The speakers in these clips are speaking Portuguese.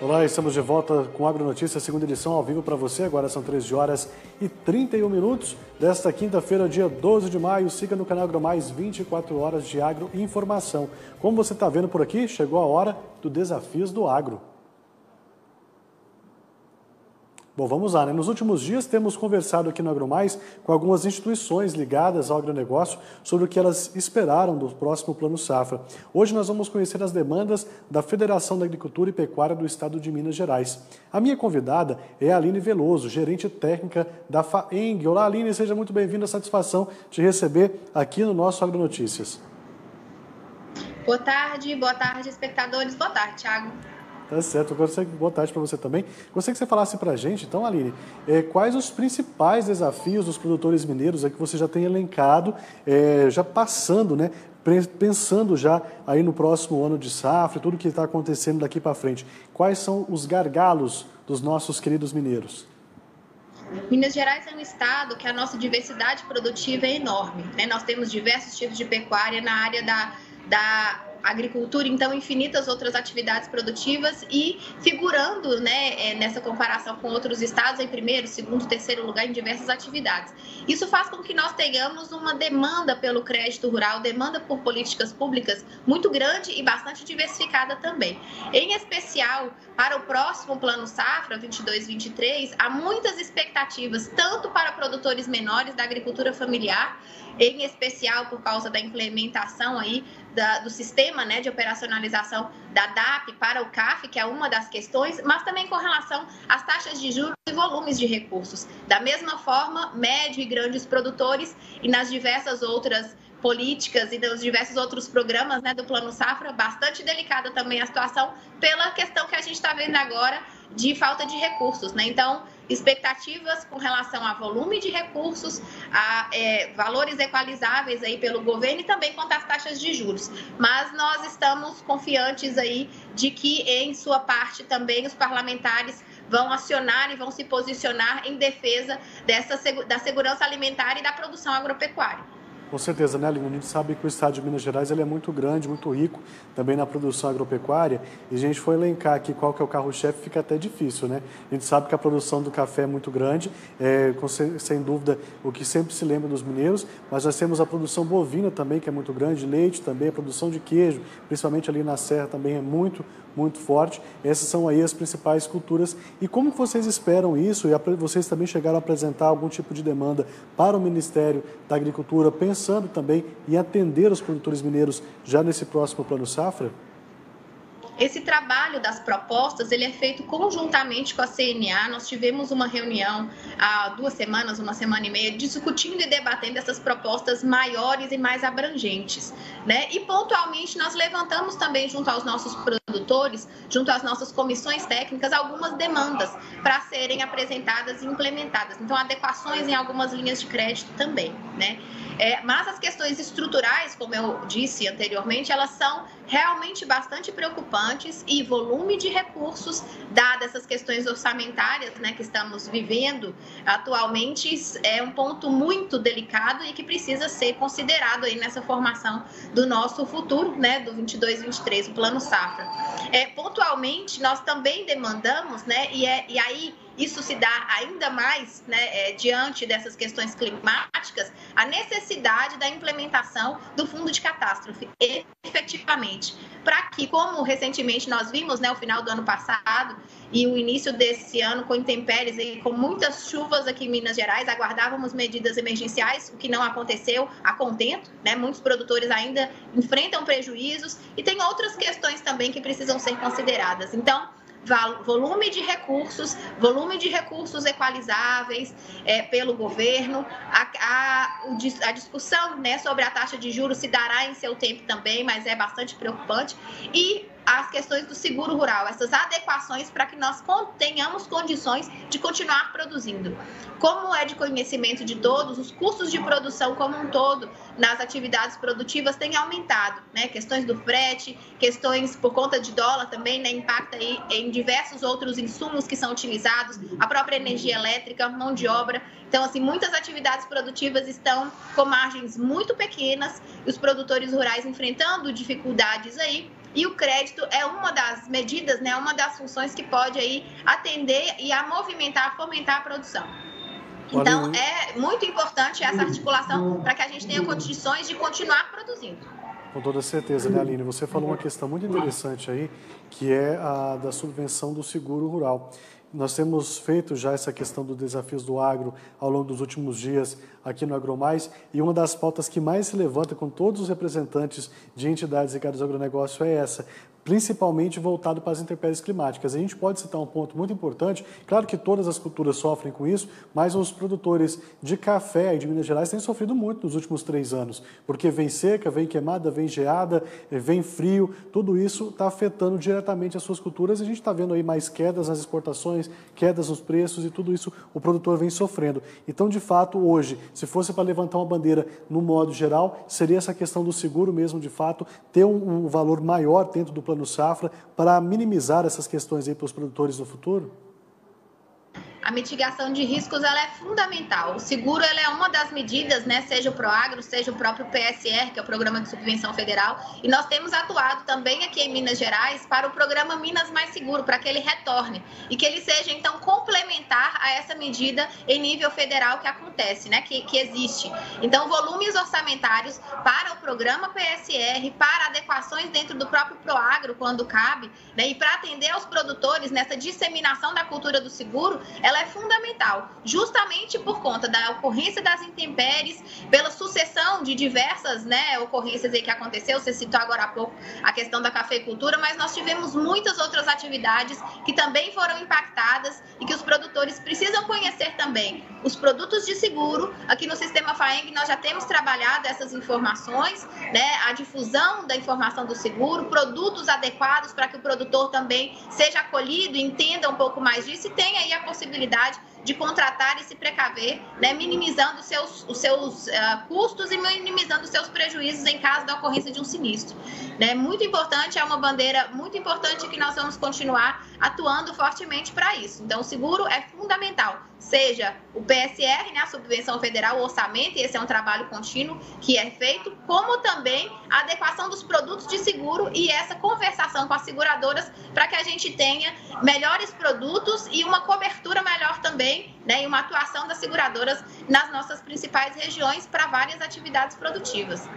Olá, estamos de volta com a Agronotícia, segunda edição ao vivo para você. Agora são 13 horas e 31 minutos desta quinta-feira, dia 12 de maio. Siga no canal AgroMais 24 horas de agro informação. Como você está vendo por aqui, chegou a hora do Desafios do Agro. Bom, vamos lá. Né? Nos últimos dias temos conversado aqui no AgroMais com algumas instituições ligadas ao agronegócio sobre o que elas esperaram do próximo Plano Safra. Hoje nós vamos conhecer as demandas da Federação da Agricultura e Pecuária do Estado de Minas Gerais. A minha convidada é a Aline Veloso, gerente técnica da FAENG. Olá, Aline, seja muito bem-vinda. Satisfação de receber aqui no nosso AgroNotícias. Boa tarde, boa tarde, espectadores. Boa tarde, Thiago. Tá certo. Gostaria, boa tarde para você também. Gostaria que você falasse para a gente, então, Aline, é, quais os principais desafios dos produtores mineiros é que você já tem elencado, é, já passando, né, pensando já aí no próximo ano de safra, tudo que está acontecendo daqui para frente. Quais são os gargalos dos nossos queridos mineiros? Minas Gerais é um estado que a nossa diversidade produtiva é enorme. Né? Nós temos diversos tipos de pecuária na área da, da agricultura, então infinitas outras atividades produtivas e figurando né, é, nessa comparação com outros estados em primeiro, segundo, terceiro lugar em diversas atividades. Isso faz com que nós tenhamos uma demanda pelo crédito rural, demanda por políticas públicas muito grande e bastante diversificada também. Em especial, para o próximo Plano Safra 22-23, há muitas expectativas, tanto para produtores menores da agricultura familiar, em especial por causa da implementação aí da, do sistema né, de operacionalização da DAP para o CAF, que é uma das questões, mas também com relação às taxas de juros e volumes de recursos. Da mesma forma, médio e grandes produtores e nas diversas outras políticas e dos diversos outros programas né, do Plano Safra, bastante delicada também a situação pela questão que a gente está vendo agora de falta de recursos. Né? Então, expectativas com relação a volume de recursos, a é, valores equalizáveis aí pelo governo e também quanto às taxas de juros. Mas nós estamos confiantes aí de que, em sua parte, também os parlamentares vão acionar e vão se posicionar em defesa dessa, da segurança alimentar e da produção agropecuária. Com certeza, né, Aline? A gente sabe que o estado de Minas Gerais ele é muito grande, muito rico também na produção agropecuária. E a gente foi elencar aqui qual que é o carro-chefe, fica até difícil, né? A gente sabe que a produção do café é muito grande, é, sem dúvida o que sempre se lembra dos mineiros, mas nós temos a produção bovina também, que é muito grande, leite também, a produção de queijo, principalmente ali na Serra também é muito, muito forte. Essas são aí as principais culturas. E como vocês esperam isso? E vocês também chegaram a apresentar algum tipo de demanda para o Ministério da Agricultura, pensando também em atender os produtores mineiros já nesse próximo Plano Safra? Esse trabalho das propostas ele é feito conjuntamente com a CNA. Nós tivemos uma reunião há duas semanas, uma semana e meia, discutindo e debatendo essas propostas maiores e mais abrangentes. Né? E pontualmente nós levantamos também junto aos nossos produtores, junto às nossas comissões técnicas, algumas demandas para serem apresentadas e implementadas. Então, adequações em algumas linhas de crédito também. Né? É, mas as questões estruturais, como eu disse anteriormente, elas são realmente bastante preocupantes e volume de recursos, dadas essas questões orçamentárias né, que estamos vivendo atualmente, é um ponto muito delicado e que precisa ser considerado aí nessa formação do nosso futuro, né, do 22-23, o Plano Safra. É, pontualmente, nós também demandamos, né, e, é, e aí isso se dá ainda mais né, é, diante dessas questões climáticas, a necessidade da implementação do fundo de catástrofe, efetivamente, para que, como recentemente nós vimos, né, o final do ano passado e o início desse ano com intempéries e com muitas chuvas aqui em Minas Gerais, aguardávamos medidas emergenciais, o que não aconteceu a contento, né? Muitos produtores ainda enfrentam prejuízos e tem outras questões também que precisam ser consideradas. Então, volume de recursos, volume de recursos equalizáveis é, pelo governo, a, a, a discussão né, sobre a taxa de juros se dará em seu tempo também, mas é bastante preocupante, e as questões do seguro rural, essas adequações para que nós tenhamos condições de continuar produzindo. Como é de conhecimento de todos, os custos de produção como um todo nas atividades produtivas têm aumentado, né? Questões do frete, questões por conta de dólar também, né? Impacta aí em diversos outros insumos que são utilizados, a própria energia elétrica, mão de obra. Então, assim, muitas atividades produtivas estão com margens muito pequenas os produtores rurais enfrentando dificuldades aí e o crédito é uma das medidas, né, uma das funções que pode aí atender e a movimentar, fomentar a produção. Então, é muito importante essa articulação para que a gente tenha condições de continuar produzindo. Com toda certeza, né, Aline? Você falou uma questão muito interessante aí, que é a da subvenção do seguro rural. Nós temos feito já essa questão dos desafios do agro ao longo dos últimos dias aqui no AgroMais e uma das pautas que mais se levanta com todos os representantes de entidades ligadas ao agronegócio é essa, principalmente voltado para as intempéries climáticas. A gente pode citar um ponto muito importante, claro que todas as culturas sofrem com isso, mas os produtores de café de Minas Gerais têm sofrido muito nos últimos três anos, porque vem seca, vem queimada, vem geada, vem frio, tudo isso está afetando diretamente as suas culturas e a gente está vendo aí mais quedas nas exportações, quedas nos preços e tudo isso o produtor vem sofrendo. Então, de fato, hoje, se fosse para levantar uma bandeira no modo geral, seria essa questão do seguro mesmo, de fato, ter um, um valor maior dentro do plano plano safra para minimizar essas questões aí para os produtores no futuro? A mitigação de riscos ela é fundamental. O seguro ela é uma das medidas, né, seja o Proagro, seja o próprio PSR, que é o Programa de Subvenção Federal, e nós temos atuado também aqui em Minas Gerais para o programa Minas Mais Seguro, para que ele retorne e que ele seja então complementar a essa medida em nível federal que acontece, né, que, que existe. Então, volumes orçamentários para o programa PSR, para adequações dentro do próprio Proagro, quando cabe, né, e para atender aos produtores nessa disseminação da cultura do seguro, ela ela é fundamental, justamente por conta da ocorrência das intempéries, pela sucessão de diversas né, ocorrências que aconteceu. Você citou agora há pouco a questão da cafeicultura, mas nós tivemos muitas outras atividades que também foram impactadas e que os produtores precisam conhecer também. Os produtos de seguro, aqui no Sistema FAENG nós já temos trabalhado essas informações, né, a difusão da informação do seguro, produtos adequados para que o produtor também seja acolhido, entenda um pouco mais disso e tenha aí a possibilidade possibilidade de contratar e se precaver, né, minimizando seus, os seus uh, custos e minimizando os seus prejuízos em caso da ocorrência de um sinistro. Né? Muito importante, é uma bandeira muito importante que nós vamos continuar atuando fortemente para isso. Então, o seguro é fundamental, seja o PSR, né, a subvenção federal, o orçamento, e esse é um trabalho contínuo que é feito, como também a adequação dos produtos de seguro e essa conversação com as seguradoras para que a gente tenha melhores produtos e uma cobertura melhor também, né, e uma atuação das seguradoras nas nossas principais regiões para várias atividades produtivas.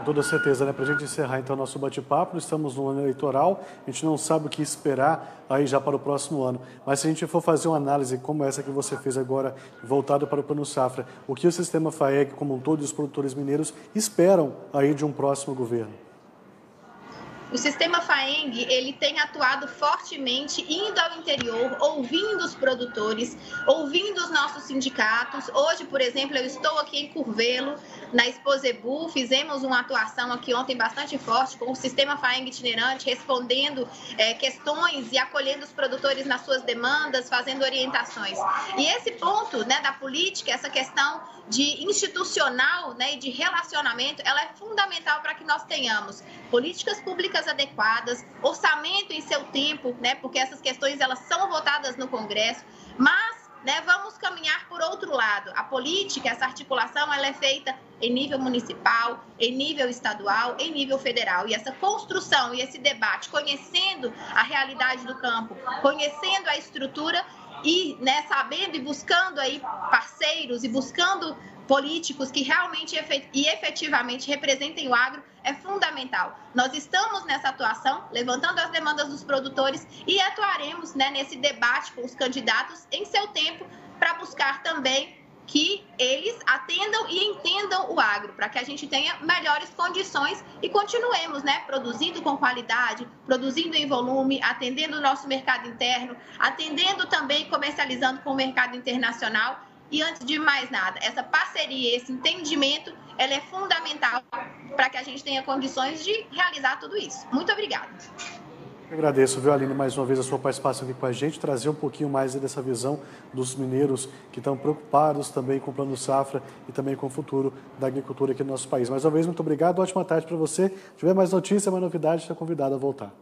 Com toda certeza, né? Para a gente encerrar então nosso bate-papo, estamos no ano eleitoral, a gente não sabe o que esperar aí já para o próximo ano. Mas se a gente for fazer uma análise como essa que você fez agora, voltada para o Plano Safra, o que o sistema FAEG, como um todo, e os produtores mineiros esperam aí de um próximo governo? O sistema FAENG ele tem atuado fortemente indo ao interior, ouvindo os produtores, ouvindo os nossos sindicatos. Hoje, por exemplo, eu estou aqui em Curvelo, na Exposebu, fizemos uma atuação aqui ontem bastante forte com o sistema FAENG itinerante, respondendo é, questões e acolhendo os produtores nas suas demandas, fazendo orientações. E esse ponto né, da política, essa questão de institucional né, e de relacionamento, ela é fundamental para que nós tenhamos políticas públicas adequadas, orçamento em seu tempo, né, porque essas questões elas são votadas no Congresso, mas né, vamos caminhar por outro lado. A política, essa articulação, ela é feita em nível municipal, em nível estadual, em nível federal. E essa construção e esse debate, conhecendo a realidade do campo, conhecendo a estrutura e né, sabendo e buscando aí parceiros e buscando políticos que realmente e efetivamente representem o agro é fundamental. Nós estamos nessa atuação, levantando as demandas dos produtores e atuaremos né, nesse debate com os candidatos em seu tempo para buscar também que eles atendam e entendam o agro, para que a gente tenha melhores condições e continuemos, né, produzindo com qualidade, produzindo em volume, atendendo o nosso mercado interno, atendendo também comercializando com o mercado internacional e antes de mais nada, essa parceria, esse entendimento, ela é fundamental para que a gente tenha condições de realizar tudo isso. Muito obrigada. Eu agradeço, viu, Aline, mais uma vez a sua participação aqui com a gente, trazer um pouquinho mais dessa visão dos mineiros que estão preocupados também com o plano safra e também com o futuro da agricultura aqui no nosso país. Mais uma vez, muito obrigado, ótima tarde para você. Se tiver mais notícia, mais novidade, está convidado a voltar.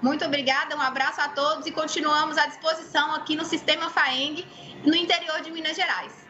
Muito obrigada, um abraço a todos e continuamos à disposição aqui no Sistema FAENG, no interior de Minas Gerais.